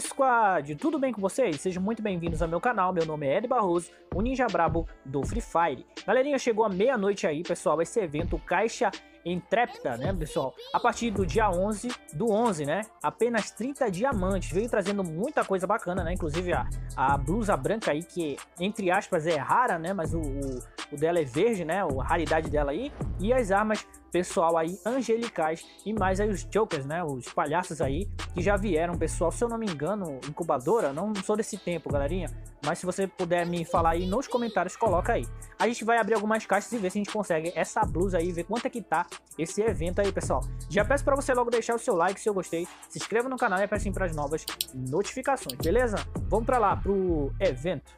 Squad, tudo bem com vocês? Sejam muito bem-vindos ao meu canal, meu nome é Ed Barroso, o Ninja Brabo do Free Fire. Galerinha, chegou a meia-noite aí, pessoal, esse evento Caixa Intrépida, né, pessoal? A partir do dia 11 do 11, né? Apenas 30 diamantes, veio trazendo muita coisa bacana, né? Inclusive a, a blusa branca aí, que entre aspas é rara, né? Mas o, o, o dela é verde, né? A raridade dela aí. E as armas pessoal aí angelicais e mais aí os jokers, né, os palhaços aí que já vieram, pessoal, se eu não me engano, incubadora, não sou desse tempo, galerinha, mas se você puder me falar aí nos comentários, coloca aí. A gente vai abrir algumas caixas e ver se a gente consegue essa blusa aí, ver quanto é que tá esse evento aí, pessoal. Já peço para você logo deixar o seu like se eu gostei, se inscreva no canal e aperte para as novas notificações, beleza? Vamos para lá pro evento.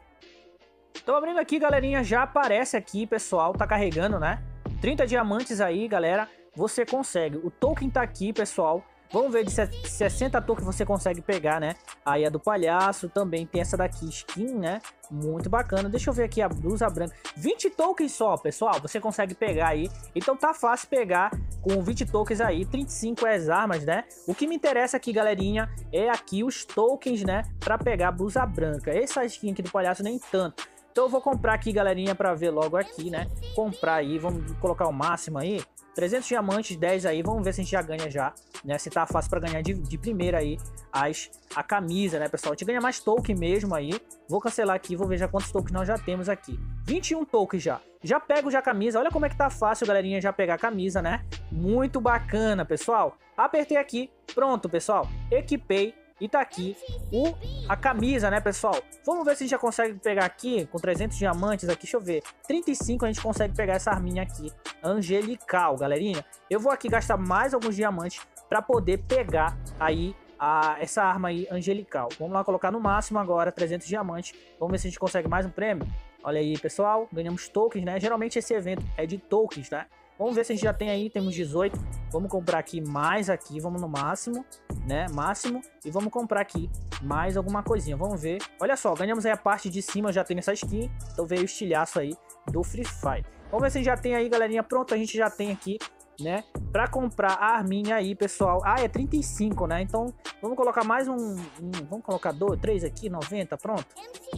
Tô abrindo aqui, galerinha, já aparece aqui, pessoal, tá carregando, né? 30 diamantes aí, galera, você consegue. O token tá aqui, pessoal. Vamos ver de 60 tokens você consegue pegar, né? Aí a do palhaço também tem essa daqui, skin, né? Muito bacana. Deixa eu ver aqui a blusa branca. 20 tokens só, pessoal. Você consegue pegar aí. Então tá fácil pegar com 20 tokens aí. 35 é as armas, né? O que me interessa aqui, galerinha, é aqui os tokens, né? Pra pegar a blusa branca. Essa skin aqui do palhaço nem tanto. Então eu vou comprar aqui, galerinha, para ver logo aqui, né? Comprar aí, vamos colocar o máximo aí. 300 diamantes, 10 aí, vamos ver se a gente já ganha já, né? Se tá fácil para ganhar de, de primeira aí as, a camisa, né, pessoal? A gente ganha mais token mesmo aí. Vou cancelar aqui, vou ver já quantos tokens nós já temos aqui. 21 tokens já. Já pego já a camisa, olha como é que tá fácil, galerinha, já pegar a camisa, né? Muito bacana, pessoal. Apertei aqui, pronto, pessoal. Equipei e tá aqui o, a camisa, né, pessoal? Vamos ver se a gente já consegue pegar aqui, com 300 diamantes aqui, deixa eu ver. 35 a gente consegue pegar essa arminha aqui, angelical, galerinha. Eu vou aqui gastar mais alguns diamantes para poder pegar aí a, essa arma aí, angelical. Vamos lá colocar no máximo agora, 300 diamantes. Vamos ver se a gente consegue mais um prêmio. Olha aí, pessoal, ganhamos tokens, né? Geralmente esse evento é de tokens, tá? Vamos ver se a gente já tem aí, temos 18. Vamos comprar aqui mais aqui, vamos no máximo, né? Máximo. E vamos comprar aqui mais alguma coisinha. Vamos ver. Olha só, ganhamos aí a parte de cima, já tem essa skin. Então veio o estilhaço aí do Free Fire. Vamos ver se a gente já tem aí, galerinha. Pronto, a gente já tem aqui, né? Pra comprar a arminha aí, pessoal. Ah, é 35, né? Então vamos colocar mais um... um vamos colocar dois, três aqui, 90, pronto.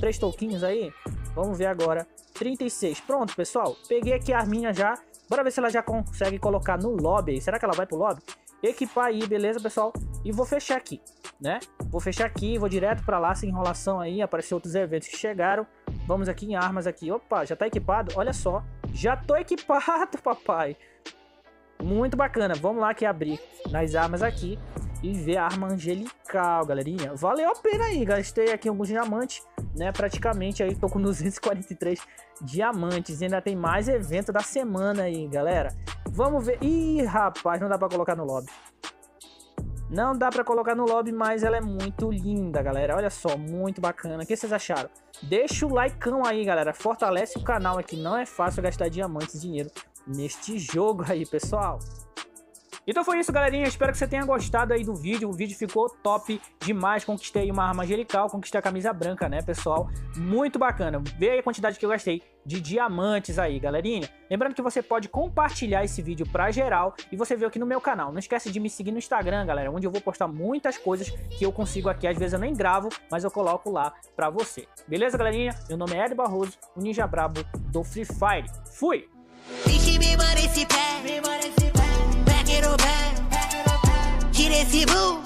Três touquinhos aí. Vamos ver agora. 36. Pronto, pessoal. Peguei aqui a arminha já. Bora ver se ela já consegue colocar no lobby. Será que ela vai pro lobby? Equipar aí, beleza, pessoal? E vou fechar aqui, né? Vou fechar aqui, vou direto para lá, sem enrolação aí. Apareceu outros eventos que chegaram. Vamos aqui em armas aqui. Opa, já tá equipado? Olha só. Já tô equipado, papai. Muito bacana. Vamos lá que abrir nas armas aqui e ver a arma angelical, galerinha. Valeu a pena aí. Gastei aqui alguns diamantes, né? Praticamente aí tô com 243 diamantes. Ainda tem mais evento da semana aí, galera. Vamos ver. Ih, rapaz, não dá pra colocar no lobby. Não dá pra colocar no lobby, mas ela é muito linda, galera. Olha só, muito bacana. O que vocês acharam? Deixa o likeão aí, galera. Fortalece o canal aqui. Não é fácil gastar diamantes e dinheiro neste jogo aí, pessoal. Então foi isso, galerinha. Espero que você tenha gostado aí do vídeo. O vídeo ficou top demais. Conquistei uma arma angelical, conquistei a camisa branca, né, pessoal? Muito bacana. Vê aí a quantidade que eu gastei de diamantes aí, galerinha. Lembrando que você pode compartilhar esse vídeo pra geral e você vê aqui no meu canal. Não esquece de me seguir no Instagram, galera, onde eu vou postar muitas coisas que eu consigo aqui. Às vezes eu nem gravo, mas eu coloco lá pra você. Beleza, galerinha? Meu nome é Ed Barroso, o Ninja Brabo do Free Fire. Fui! possible.